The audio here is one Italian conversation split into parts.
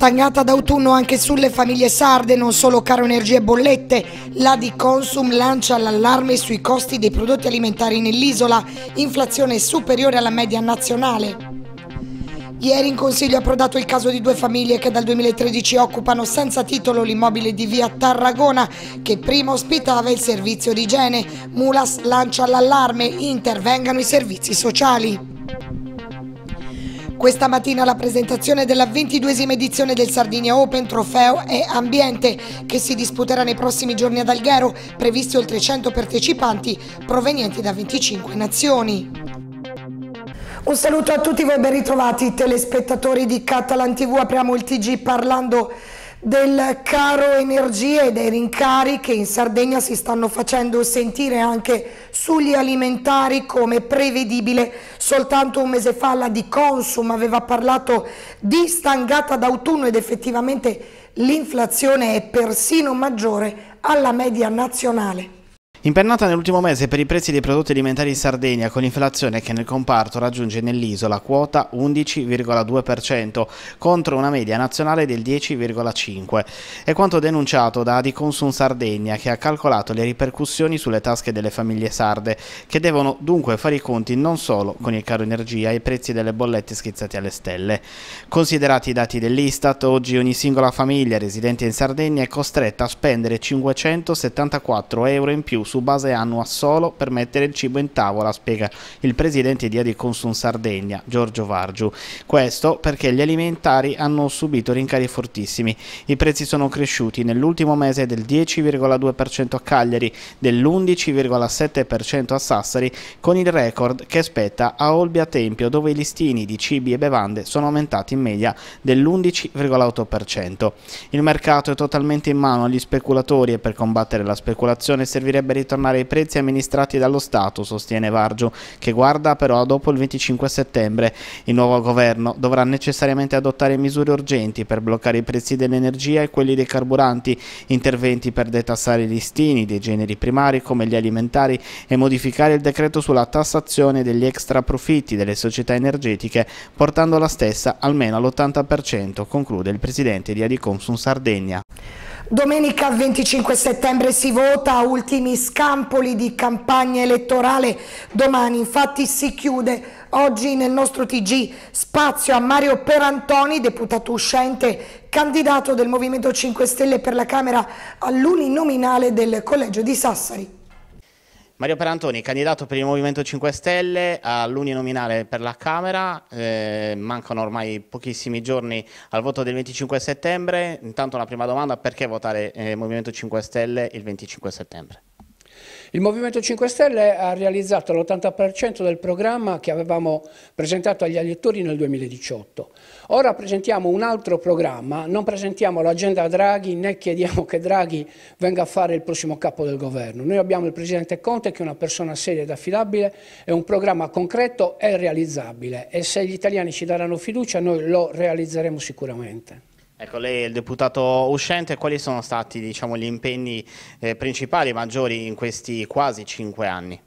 Stangata d'autunno anche sulle famiglie sarde, non solo caro energia e bollette, la di Consum lancia l'allarme sui costi dei prodotti alimentari nell'isola, inflazione superiore alla media nazionale. Ieri in consiglio ha approdato il caso di due famiglie che dal 2013 occupano senza titolo l'immobile di via Tarragona che prima ospitava il servizio di igiene. Mulas lancia l'allarme, intervengano i servizi sociali. Questa mattina la presentazione della ventiduesima edizione del Sardinia Open Trofeo e Ambiente che si disputerà nei prossimi giorni ad Alghero, previsti oltre 100 partecipanti provenienti da 25 nazioni. Un saluto a tutti voi ben ritrovati telespettatori di Catalan TV, apriamo il TG parlando del caro energia e dei rincari che in Sardegna si stanno facendo sentire anche sugli alimentari come prevedibile. Soltanto un mese fa la di Consum aveva parlato di stangata d'autunno ed effettivamente l'inflazione è persino maggiore alla media nazionale. Impennata nell'ultimo mese per i prezzi dei prodotti alimentari in Sardegna con l'inflazione che nel comparto raggiunge nell'isola quota 11,2% contro una media nazionale del 10,5%. È quanto denunciato da Adiconsum Sardegna che ha calcolato le ripercussioni sulle tasche delle famiglie sarde che devono dunque fare i conti non solo con il caro energia e i prezzi delle bollette schizzati alle stelle. Considerati i dati dell'Istat, oggi ogni singola famiglia residente in Sardegna è costretta a spendere 574 euro in più su base annua solo per mettere il cibo in tavola, spiega il presidente di Adiconsum Sardegna, Giorgio Vargiu. Questo perché gli alimentari hanno subito rincari fortissimi. I prezzi sono cresciuti nell'ultimo mese del 10,2% a Cagliari, dell'11,7% a Sassari, con il record che spetta a Olbia Tempio, dove i listini di cibi e bevande sono aumentati in media dell'11,8%. Il mercato è totalmente in mano agli speculatori e per combattere la speculazione servirebbe ritornare ai prezzi amministrati dallo Stato, sostiene Vargio, che guarda però dopo il 25 settembre. Il nuovo governo dovrà necessariamente adottare misure urgenti per bloccare i prezzi dell'energia e quelli dei carburanti, interventi per detassare i listini dei generi primari come gli alimentari e modificare il decreto sulla tassazione degli extra profitti delle società energetiche, portando la stessa almeno all'80%, conclude il presidente di Adiconsum Sardegna. Domenica 25 settembre si vota ultimi scampoli di campagna elettorale. Domani infatti si chiude. Oggi nel nostro TG spazio a Mario Perantoni, deputato uscente, candidato del Movimento 5 Stelle per la Camera all'uninominale del Collegio di Sassari. Mario Perantoni, candidato per il Movimento 5 Stelle all'uninominale per la Camera, eh, mancano ormai pochissimi giorni al voto del 25 settembre. Intanto una prima domanda, perché votare eh, Movimento 5 Stelle il 25 settembre? Il Movimento 5 Stelle ha realizzato l'80% del programma che avevamo presentato agli elettori nel 2018. Ora presentiamo un altro programma, non presentiamo l'agenda Draghi né chiediamo che Draghi venga a fare il prossimo capo del governo. Noi abbiamo il Presidente Conte che è una persona seria ed affidabile, è un programma concreto e realizzabile e se gli italiani ci daranno fiducia noi lo realizzeremo sicuramente. Ecco, lei è il deputato uscente, quali sono stati diciamo, gli impegni eh, principali, maggiori in questi quasi cinque anni?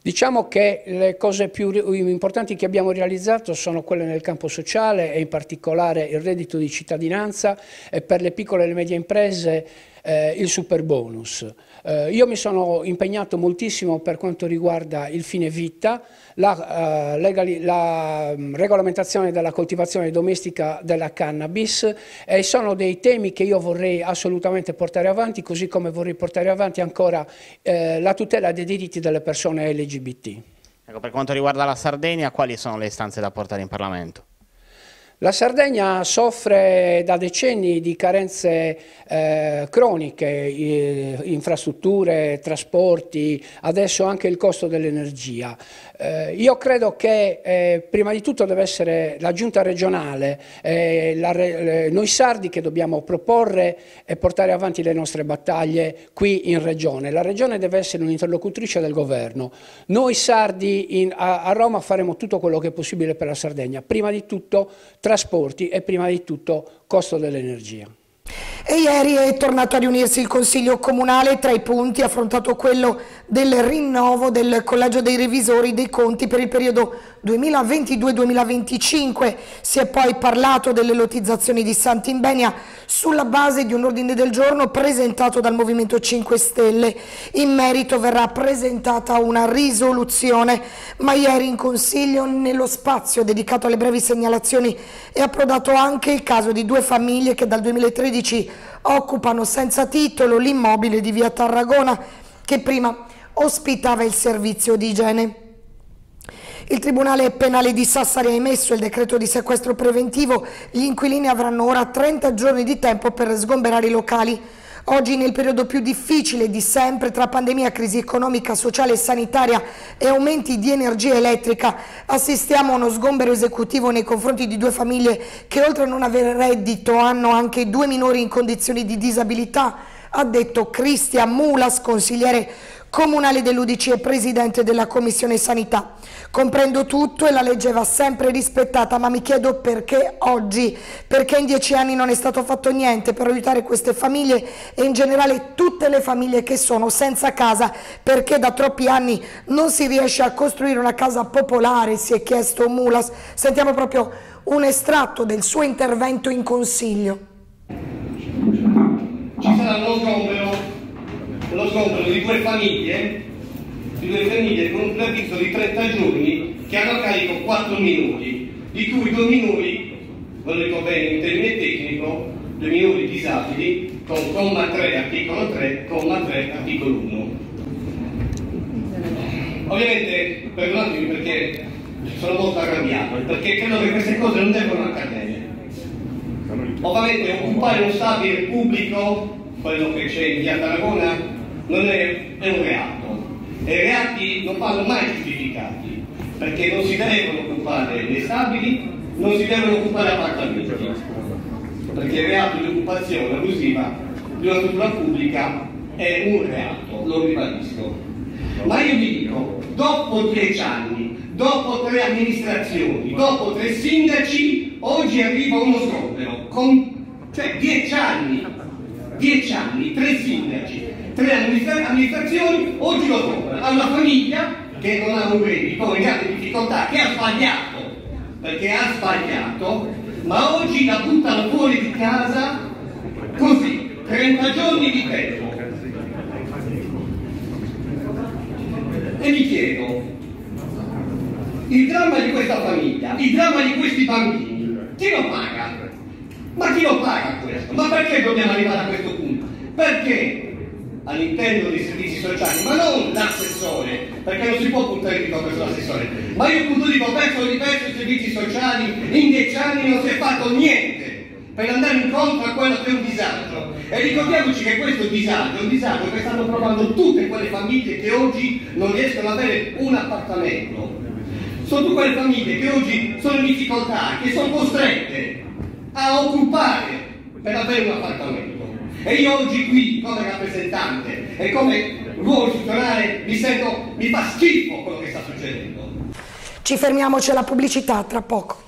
Diciamo che le cose più importanti che abbiamo realizzato sono quelle nel campo sociale e in particolare il reddito di cittadinanza e per le piccole e le medie imprese eh, il super bonus. Eh, io mi sono impegnato moltissimo per quanto riguarda il fine vita, la, uh, legali, la mm, regolamentazione della coltivazione domestica della cannabis e sono dei temi che io vorrei assolutamente portare avanti, così come vorrei portare avanti ancora eh, la tutela dei diritti delle persone LGBT. Ecco, per quanto riguarda la Sardegna, quali sono le istanze da portare in Parlamento? La Sardegna soffre da decenni di carenze eh, croniche, eh, infrastrutture, trasporti, adesso anche il costo dell'energia. Eh, io credo che eh, prima di tutto deve essere la giunta regionale, eh, la, noi sardi che dobbiamo proporre e portare avanti le nostre battaglie qui in regione. La regione deve essere un'interlocutrice del governo. Noi sardi in, a, a Roma faremo tutto quello che è possibile per la Sardegna. Prima di tutto trasporti e prima di tutto costo dell'energia. E ieri è tornato a riunirsi il Consiglio Comunale, tra i punti ha affrontato quello del rinnovo del Collegio dei Revisori dei Conti per il periodo 2022-2025. Si è poi parlato delle lottizzazioni di Sant'Imbenia sulla base di un ordine del giorno presentato dal Movimento 5 Stelle. In merito verrà presentata una risoluzione, ma ieri in Consiglio, nello spazio dedicato alle brevi segnalazioni, è approdato anche il caso di due famiglie che dal 2013 occupano senza titolo l'immobile di via Tarragona che prima ospitava il servizio di igiene. Il Tribunale Penale di Sassari ha emesso il decreto di sequestro preventivo, gli inquilini avranno ora 30 giorni di tempo per sgomberare i locali. Oggi nel periodo più difficile di sempre tra pandemia, crisi economica, sociale e sanitaria e aumenti di energia elettrica assistiamo a uno sgombero esecutivo nei confronti di due famiglie che oltre a non avere reddito hanno anche due minori in condizioni di disabilità, ha detto Cristian Mulas, consigliere comunale dell'Udc e presidente della Commissione Sanità. Comprendo tutto e la legge va sempre rispettata, ma mi chiedo perché oggi, perché in dieci anni non è stato fatto niente per aiutare queste famiglie e in generale tutte le famiglie che sono senza casa, perché da troppi anni non si riesce a costruire una casa popolare, si è chiesto Mulas. Sentiamo proprio un estratto del suo intervento in consiglio. Ci sarà lo scontro di due famiglie, di due famiglie con un preavviso di 30 giorni che hanno a carico 4 minuti, di cui due minori, lo dico bene in termine tecnico, due minori disabili con comma 3 articolo 3, comma 3 articolo 1. Ovviamente, perdonatemi perché sono molto arrabbiato, perché credo che queste cose non devono accadere. Ovviamente occupare uno stabile pubblico, quello che c'è in via Tarragona, non è, è un reato. E i reati non vanno mai giustificati perché non si devono occupare le stabili, non si devono occupare appartamenti. Perché il reato di occupazione abusiva di una struttura pubblica è un reato, lo ribadisco. Ma io vi dico, dopo dieci anni, dopo tre amministrazioni, dopo tre sindaci, oggi arriva uno sgombero, con, cioè dieci anni, dieci anni, tre sindaci, tre amministrazioni, oggi lo compra a una famiglia che non ha un credito, in grande difficoltà, che ha sbagliato, perché ha sbagliato, ma oggi la buttano fuori di casa così, 30 giorni di tempo. E mi chiedo, il dramma di questa famiglia, il dramma di questi bambini, chi lo paga? Ma chi lo paga questo? Ma perché dobbiamo arrivare a questo punto? Perché all'interno dei servizi sociali, ma non l'assessore, perché non si può puntare di verso l'assessore, ma io punto di verso i servizi sociali, in dieci anni non si è fatto niente per andare incontro a quello che è un disagio. E ricordiamoci che questo disagio è un disagio che stanno provando tutte quelle famiglie che oggi non riescono ad avere un appartamento. Sono tutte quelle famiglie che oggi sono in difficoltà, che sono costrette a occupare per avere un appartamento. E io oggi qui, come rappresentante e come ruolo istituzionale, mi sento, mi fa schifo quello che sta succedendo. Ci fermiamo, c'è la pubblicità tra poco.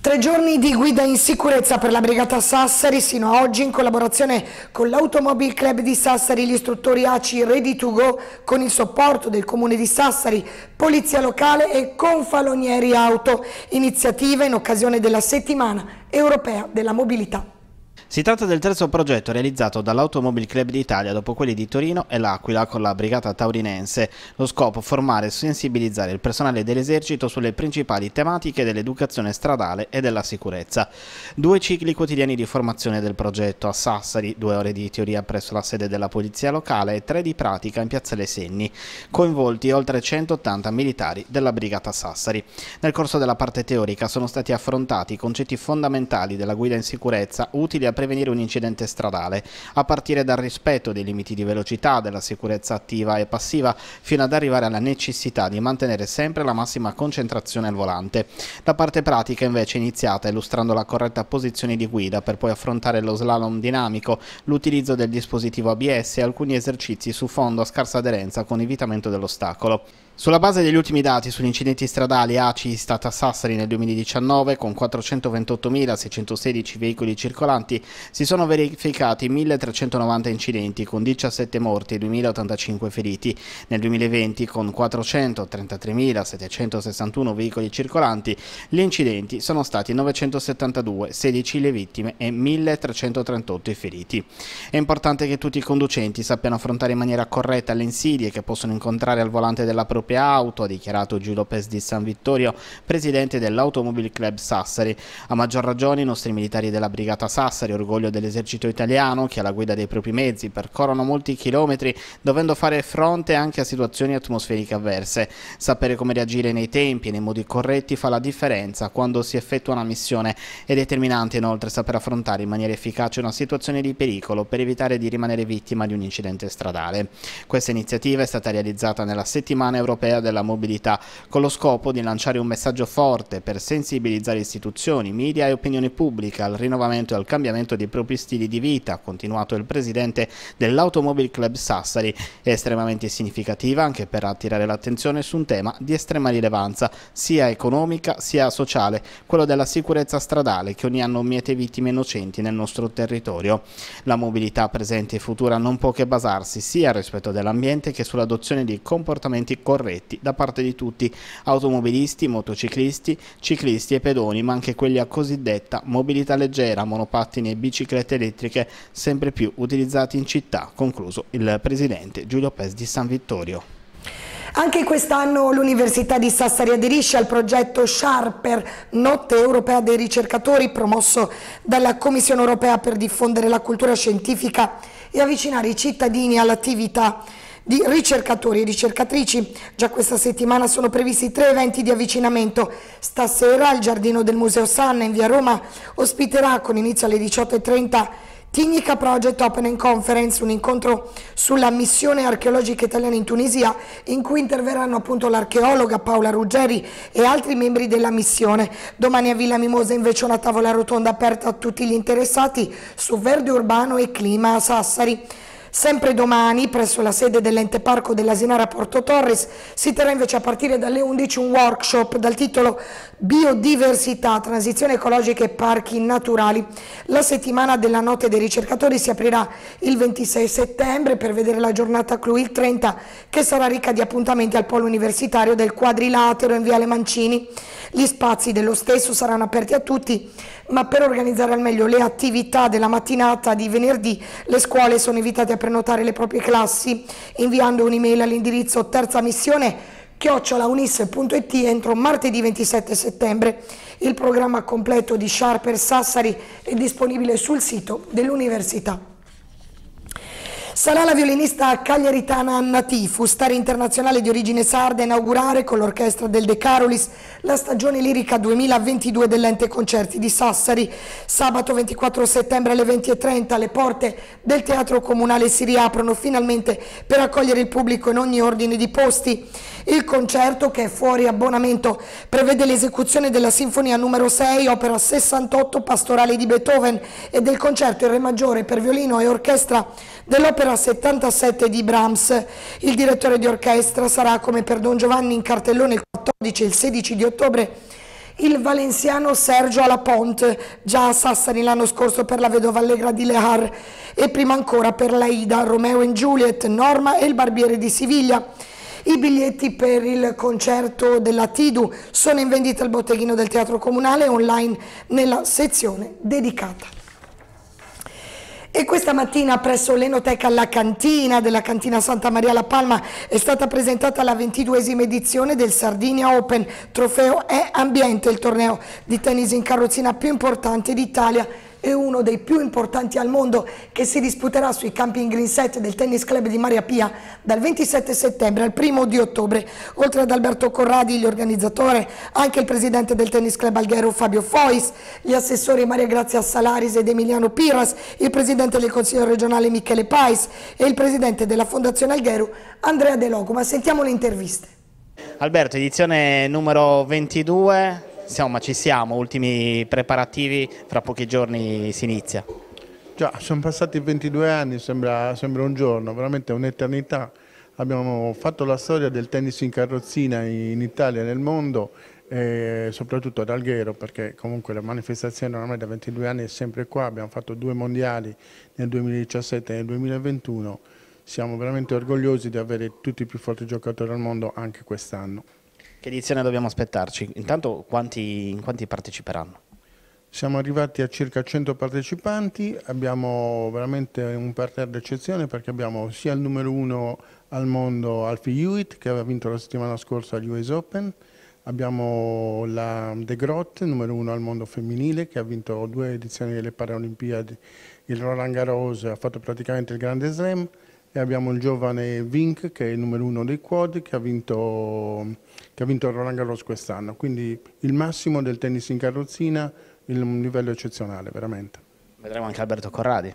Tre giorni di guida in sicurezza per la Brigata Sassari, sino a oggi in collaborazione con l'Automobile Club di Sassari, gli istruttori ACI Ready to Go, con il supporto del Comune di Sassari, Polizia Locale e Confalonieri Auto, iniziativa in occasione della settimana europea della mobilità. Si tratta del terzo progetto realizzato dall'Automobile Club d'Italia dopo quelli di Torino e l'Aquila con la Brigata Taurinense. Lo scopo formare e sensibilizzare il personale dell'esercito sulle principali tematiche dell'educazione stradale e della sicurezza. Due cicli quotidiani di formazione del progetto a Sassari, due ore di teoria presso la sede della Polizia Locale e tre di pratica in Piazzale Senni, coinvolti oltre 180 militari della Brigata Sassari. Nel corso della parte teorica sono stati affrontati i concetti fondamentali della guida in sicurezza utili a prevenire un incidente stradale, a partire dal rispetto dei limiti di velocità, della sicurezza attiva e passiva, fino ad arrivare alla necessità di mantenere sempre la massima concentrazione al volante. La parte pratica invece è iniziata illustrando la corretta posizione di guida per poi affrontare lo slalom dinamico, l'utilizzo del dispositivo ABS e alcuni esercizi su fondo a scarsa aderenza con evitamento dell'ostacolo. Sulla base degli ultimi dati sugli incidenti stradali ACI Stata Sassari nel 2019, con 428.616 veicoli circolanti, si sono verificati 1.390 incidenti, con 17 morti e 2.085 feriti. Nel 2020, con 433.761 veicoli circolanti, gli incidenti sono stati 972, 16 le vittime e 1.338 i feriti. È importante che tutti i conducenti sappiano affrontare in maniera corretta le insidie che possono incontrare al volante della propria propria auto, ha dichiarato Giulio Lopez di San Vittorio, presidente dell'Automobile Club Sassari. A maggior ragione i nostri militari della Brigata Sassari, orgoglio dell'esercito italiano, che alla guida dei propri mezzi percorrono molti chilometri dovendo fare fronte anche a situazioni atmosferiche avverse. Sapere come reagire nei tempi e nei modi corretti fa la differenza quando si effettua una missione. È determinante inoltre saper affrontare in maniera efficace una situazione di pericolo per evitare di rimanere vittima di un incidente stradale. Questa iniziativa è stata realizzata nella settimana europea europea della mobilità, con lo scopo di lanciare un messaggio forte per sensibilizzare istituzioni, media e opinione pubblica al rinnovamento e al cambiamento dei propri stili di vita, ha continuato il presidente dell'Automobile Club Sassari. È estremamente significativa anche per attirare l'attenzione su un tema di estrema rilevanza, sia economica sia sociale, quello della sicurezza stradale che ogni anno miete vittime innocenti nel nostro territorio. La mobilità presente e futura non può che basarsi sia al rispetto dell'ambiente che sull'adozione di comportamenti corretti corretti da parte di tutti, automobilisti, motociclisti, ciclisti e pedoni, ma anche quelli a cosiddetta mobilità leggera, monopattini e biciclette elettriche sempre più utilizzati in città, concluso il presidente Giulio Pes di San Vittorio. Anche quest'anno l'Università di Sassari aderisce al progetto Sharper, Notte Europea dei Ricercatori, promosso dalla Commissione Europea per diffondere la cultura scientifica e avvicinare i cittadini all'attività di ricercatori e ricercatrici. Già questa settimana sono previsti tre eventi di avvicinamento. Stasera il Giardino del Museo Sanna in via Roma ospiterà con inizio alle 18.30 Tignica Project Open Conference, un incontro sulla missione archeologica italiana in Tunisia in cui interverranno appunto l'archeologa Paola Ruggeri e altri membri della missione. Domani a Villa Mimosa invece una tavola rotonda aperta a tutti gli interessati su verde urbano e clima a Sassari. Sempre domani, presso la sede dell'ente parco dell'Asinara Porto Torres, si terrà invece a partire dalle 11 un workshop dal titolo Biodiversità, transizione ecologica e parchi naturali. La settimana della notte dei ricercatori si aprirà il 26 settembre per vedere la giornata clou il 30, che sarà ricca di appuntamenti al polo universitario del quadrilatero in Viale Mancini. Gli spazi dello stesso saranno aperti a tutti, ma per organizzare al meglio le attività della mattinata di venerdì, le scuole sono invitate a prenotare le proprie classi inviando un'email all'indirizzo terza missione chiocciolaunis.it entro martedì 27 settembre. Il programma completo di Sharper Sassari è disponibile sul sito dell'università. Sarà la violinista cagliaritana Anna Tifu, star internazionale di origine sarda, a inaugurare con l'orchestra del De Carolis la stagione lirica 2022 dell'Ente Concerti di Sassari. Sabato 24 settembre alle 20.30 le porte del Teatro Comunale si riaprono finalmente per accogliere il pubblico in ogni ordine di posti. Il concerto, che è fuori abbonamento, prevede l'esecuzione della Sinfonia numero 6, opera 68 pastorale di Beethoven e del concerto in Re maggiore per violino e orchestra dell'opera opera 77 di Brahms. Il direttore di orchestra sarà, come per Don Giovanni in cartellone il 14 e il 16 di ottobre, il valenziano Sergio Alaponte, già a Sassari l'anno scorso per la vedova Allegra di Lehar e prima ancora per l'Aida, Romeo e Juliet, Norma e il barbiere di Siviglia. I biglietti per il concerto della Tidu sono in vendita al botteghino del Teatro Comunale online nella sezione dedicata. E questa mattina presso l'Enoteca La Cantina della Cantina Santa Maria La Palma è stata presentata la ventiduesima edizione del Sardinia Open Trofeo e Ambiente, il torneo di tennis in carrozzina più importante d'Italia è uno dei più importanti al mondo che si disputerà sui campi in green set del tennis club di Maria Pia dal 27 settembre al 1 di ottobre. Oltre ad Alberto Corradi, l'organizzatore, anche il presidente del tennis club Alghero Fabio Fois, gli assessori Maria Grazia Salaris ed Emiliano Piras, il presidente del Consiglio regionale Michele Pais e il presidente della Fondazione Alghero Andrea De Logo. Ma sentiamo le interviste. Alberto, edizione numero 22, insomma ci siamo, ultimi preparativi, fra pochi giorni si inizia. Già, sono passati 22 anni, sembra, sembra un giorno, veramente un'eternità. abbiamo fatto la storia del tennis in carrozzina in Italia e nel mondo e soprattutto ad Alghero perché comunque la manifestazione ormai da 22 anni è sempre qua, abbiamo fatto due mondiali nel 2017 e nel 2021, siamo veramente orgogliosi di avere tutti i più forti giocatori al mondo anche quest'anno. Che edizione dobbiamo aspettarci? Intanto quanti, in quanti parteciperanno? Siamo arrivati a circa 100 partecipanti, abbiamo veramente un parterre d'eccezione perché abbiamo sia il numero uno al mondo Alfie Hewitt che aveva vinto la settimana scorsa agli US Open, Abbiamo la De Grotte, numero uno al mondo femminile, che ha vinto due edizioni delle Paralimpiadi, il Roland Garros, ha fatto praticamente il Grande Slam, e abbiamo il giovane Vink, che è il numero uno dei quad, che ha vinto, che ha vinto il Roland Garros quest'anno. Quindi il massimo del tennis in carrozzina, un livello eccezionale, veramente. Vedremo anche Alberto Corradi.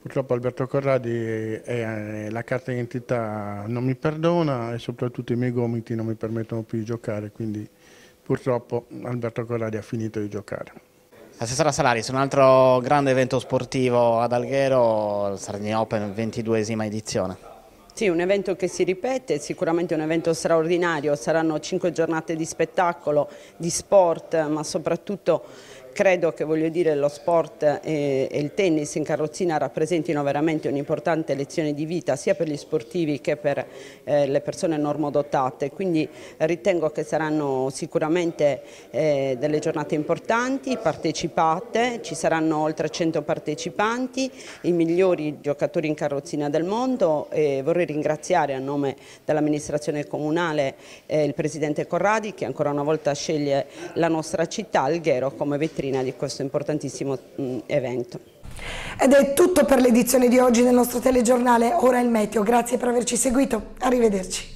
Purtroppo Alberto Corradi è, la carta d'identità non mi perdona e soprattutto i miei gomiti non mi permettono più di giocare, quindi purtroppo Alberto Corradi ha finito di giocare. Assessora Salaris, un altro grande evento sportivo ad Alghero, il Sardinia Open, 22esima edizione. Sì, un evento che si ripete, sicuramente un evento straordinario, saranno cinque giornate di spettacolo, di sport, ma soprattutto credo che dire, lo sport e, e, il tennis in carrozzina rappresentino veramente un'importante lezione di vita sia per gli sportivi che per eh, le persone normodotate, quindi ritengo che saranno sicuramente eh, delle giornate importanti, partecipate, ci saranno oltre 100 partecipanti, i migliori giocatori in carrozzina del mondo e vorrei ringraziare a nome dell'amministrazione comunale eh, il Presidente Corradi che ancora una volta sceglie la nostra città, Alghero, come vetrina vetrina di questo importantissimo evento. Ed è tutto per l'edizione di oggi del nostro telegiornale Ora il Meteo. Grazie per averci seguito. Arrivederci.